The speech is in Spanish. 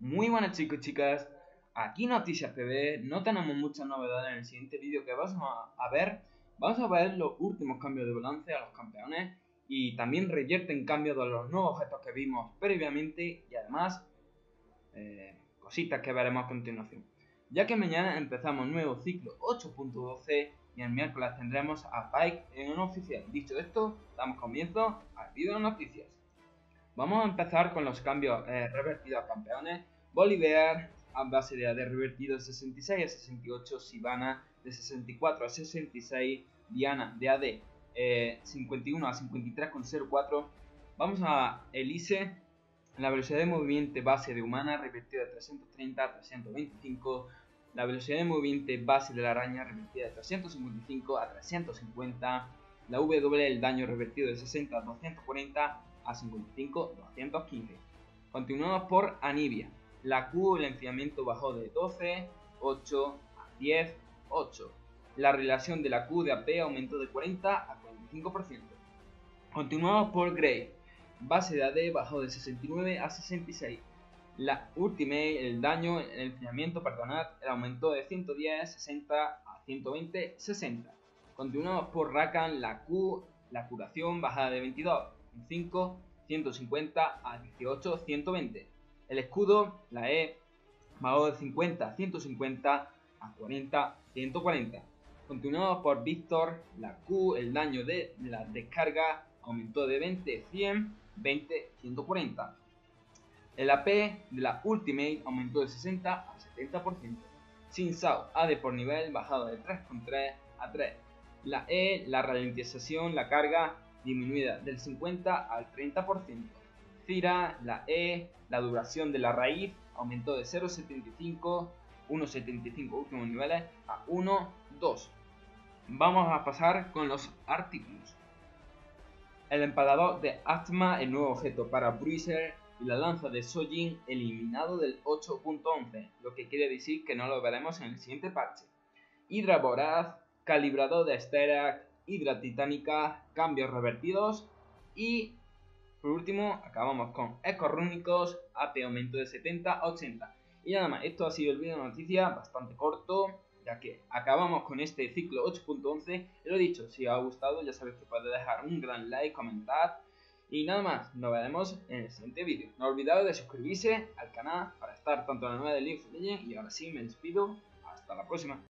Muy buenas chicos y chicas, aquí Noticias TV, no tenemos muchas novedades en el siguiente vídeo que vamos a, a ver. Vamos a ver los últimos cambios de balance a los campeones y también revierten cambios de los nuevos objetos que vimos previamente y además eh, cositas que veremos a continuación. Ya que mañana empezamos nuevo ciclo 8.12 y el miércoles tendremos a Pike en un oficial. Dicho esto, damos comienzo al vídeo de noticias. Vamos a empezar con los cambios eh, revertidos a campeones. Bolívar a base de revertido de 66 a 68, Sivana de 64 a 66, Diana de AD eh, 51 a 53,04. Vamos a Elise, la velocidad de movimiento base de humana revertida de 330 a 325, la velocidad de movimiento base de la araña revertida de 355 a 350, la W el daño revertido de 60 a 240 a 55 215. Continuamos por Anivia. La Q el enfriamiento bajó de 12, 8 a 10, 8. La relación de la Q de AP aumentó de 40 a 45%. Continuamos por Grey. Base de AD bajó de 69 a 66. La Ultimate, el daño, el enfriamiento, perdonad, aumentó de 110, 60 a 120, 60. Continuamos por Rakan, la Q, la curación bajada de 22, 5, 150 a 18, 120. El escudo, la E, bajó de 50 a 150 a 40, 140. Continuamos por Victor, la Q, el daño de la descarga aumentó de 20, 100, 20, 140. El AP de la Ultimate aumentó de 60 a 70%. Sin Sao, AD por nivel bajado de 3,3 a 3. La E, la ralentización, la carga disminuida del 50 al 30%. Cira, la E, la duración de la raíz aumentó de 0,75, 1,75 últimos niveles a 1,2. Vamos a pasar con los artículos. El empalador de Atma, el nuevo objeto para Bruiser, y la lanza de Sojin eliminado del 8.11, lo que quiere decir que no lo veremos en el siguiente parche. Hydra Voraz, calibrador de Sterak, Hydra Titánica, cambios revertidos y por último acabamos con Ecos Rúnicos, AP aumento de 70 a 80. Y nada más, esto ha sido el vídeo de noticia bastante corto, ya que acabamos con este ciclo 8.11. Lo dicho, si os ha gustado ya sabéis que podéis dejar un gran like, comentar y nada más, nos veremos en el siguiente vídeo. No olvidéis de suscribirse al canal para estar tanto en la nueva de League of Legends y ahora sí me despido. Hasta la próxima.